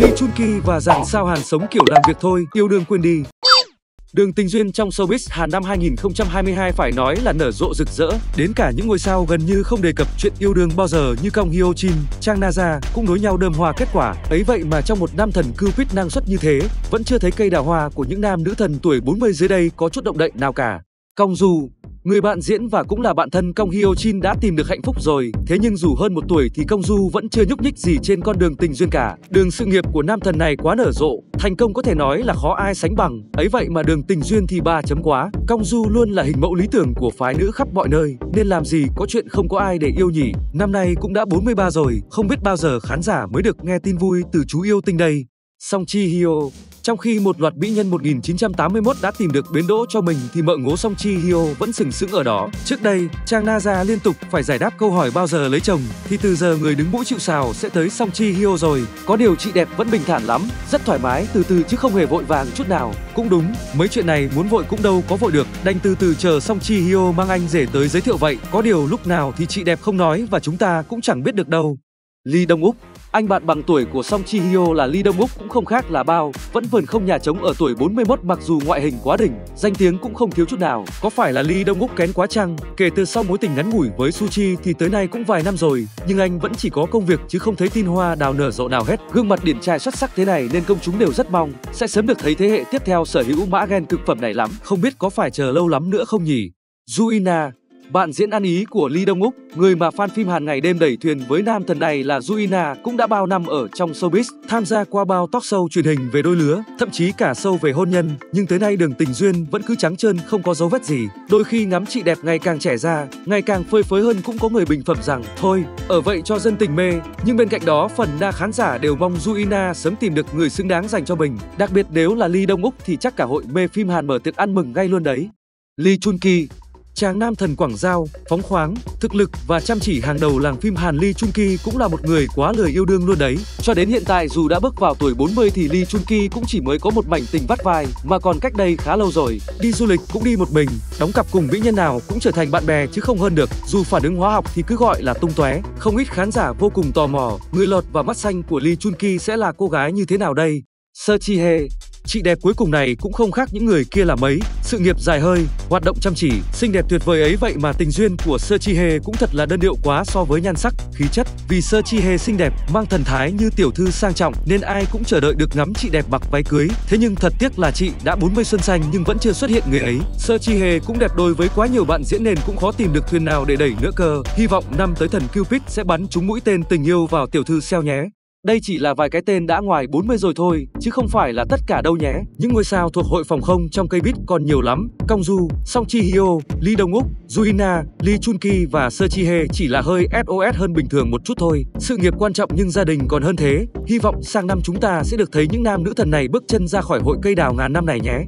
Lee Chun Ki và dàn sao Hàn sống kiểu làm việc thôi, yêu đương quên đi. Đường tình duyên trong showbiz Hàn năm 2022 phải nói là nở rộ rực rỡ, đến cả những ngôi sao gần như không đề cập chuyện yêu đương bao giờ như Kong Hyo Jin, Chang Ja cũng nối nhau đơm hoa kết quả. Ấy vậy mà trong một nam thần Cupid năng suất như thế, vẫn chưa thấy cây đào hoa của những nam nữ thần tuổi 40 dưới đây có chút động đậy nào cả. Kong Du, Người bạn diễn và cũng là bạn thân Kong Hyo Jin đã tìm được hạnh phúc rồi, thế nhưng dù hơn một tuổi thì Kong Du vẫn chưa nhúc nhích gì trên con đường tình duyên cả. Đường sự nghiệp của nam thần này quá nở rộ, thành công có thể nói là khó ai sánh bằng. Ấy vậy mà đường tình duyên thì ba chấm quá. Kong Du luôn là hình mẫu lý tưởng của phái nữ khắp mọi nơi, nên làm gì có chuyện không có ai để yêu nhỉ. Năm nay cũng đã 43 rồi, không biết bao giờ khán giả mới được nghe tin vui từ chú yêu tinh đây. Song Chi Hyo trong khi một loạt mỹ nhân 1981 đã tìm được bến đỗ cho mình thì mợ ngố Song Chi Hyo vẫn sừng sững ở đó. Trước đây, Trang Naza liên tục phải giải đáp câu hỏi bao giờ lấy chồng thì từ giờ người đứng mũi chịu sào sẽ tới Song Chi Hyo rồi. Có điều chị đẹp vẫn bình thản lắm, rất thoải mái, từ từ chứ không hề vội vàng chút nào. Cũng đúng, mấy chuyện này muốn vội cũng đâu có vội được, đành từ từ chờ Song Chi Hyo mang anh rể tới giới thiệu vậy. Có điều lúc nào thì chị đẹp không nói và chúng ta cũng chẳng biết được đâu. Lee Đông Úc anh bạn bằng tuổi của Song Chi Hyo là Lee Dong Uk cũng không khác là bao, vẫn vườn không nhà trống ở tuổi 41 mặc dù ngoại hình quá đỉnh, danh tiếng cũng không thiếu chút nào. Có phải là Lee Dong Uk kén quá chăng? Kể từ sau mối tình ngắn ngủi với Suchi thì tới nay cũng vài năm rồi, nhưng anh vẫn chỉ có công việc chứ không thấy tin hoa đào nở rộ nào hết. Gương mặt điển trai xuất sắc thế này nên công chúng đều rất mong sẽ sớm được thấy thế hệ tiếp theo sở hữu mã gen cực phẩm này lắm. Không biết có phải chờ lâu lắm nữa không nhỉ? Juina bạn diễn ăn ý của Lee Dong Úc, người mà fan phim Hàn ngày đêm đẩy thuyền với nam thần này là Juina cũng đã bao năm ở trong showbiz, tham gia qua bao talk show truyền hình về đôi lứa, thậm chí cả show về hôn nhân, nhưng tới nay đường tình duyên vẫn cứ trắng trơn không có dấu vết gì. Đôi khi ngắm chị đẹp ngày càng trẻ ra, ngày càng phơi phới hơn cũng có người bình phẩm rằng thôi, ở vậy cho dân tình mê, nhưng bên cạnh đó phần đa khán giả đều mong Juina sớm tìm được người xứng đáng dành cho mình. Đặc biệt nếu là Lee Dong Úc thì chắc cả hội mê phim Hàn mở tiệc ăn mừng ngay luôn đấy. Lee Chun Ki Chàng nam thần Quảng Giao, phóng khoáng, thực lực và chăm chỉ hàng đầu làng phim Hàn Lee Chun Ki cũng là một người quá lời yêu đương luôn đấy. Cho đến hiện tại dù đã bước vào tuổi 40 thì Lee Chun Ki cũng chỉ mới có một mảnh tình vắt vai mà còn cách đây khá lâu rồi. Đi du lịch cũng đi một mình, đóng cặp cùng mỹ nhân nào cũng trở thành bạn bè chứ không hơn được. Dù phản ứng hóa học thì cứ gọi là tung tóe. Không ít khán giả vô cùng tò mò, người lọt và mắt xanh của Lee Chun Ki sẽ là cô gái như thế nào đây? Seo Chi Hye Chị đẹp cuối cùng này cũng không khác những người kia là mấy, sự nghiệp dài hơi, hoạt động chăm chỉ, xinh đẹp tuyệt vời ấy vậy mà tình duyên của Sơ Chi hề cũng thật là đơn điệu quá so với nhan sắc, khí chất. Vì Sơ Chi hề xinh đẹp, mang thần thái như tiểu thư sang trọng nên ai cũng chờ đợi được ngắm chị đẹp mặc váy cưới. Thế nhưng thật tiếc là chị đã 40 xuân xanh nhưng vẫn chưa xuất hiện người ấy. Sơ Chi hề cũng đẹp đôi với quá nhiều bạn diễn nên cũng khó tìm được thuyền nào để đẩy nữa cơ. Hy vọng năm tới thần Cupid sẽ bắn trúng mũi tên tình yêu vào tiểu thư xeo nhé. Đây chỉ là vài cái tên đã ngoài 40 rồi thôi, chứ không phải là tất cả đâu nhé. Những ngôi sao thuộc hội phòng không trong cây bít còn nhiều lắm. Kong Ju, Song Chi Hyo, Lee Dong Uk, Juina, Lee Chun Ki và Seo Chi Hye chỉ là hơi SOS hơn bình thường một chút thôi. Sự nghiệp quan trọng nhưng gia đình còn hơn thế. Hy vọng sang năm chúng ta sẽ được thấy những nam nữ thần này bước chân ra khỏi hội cây đào ngàn năm này nhé.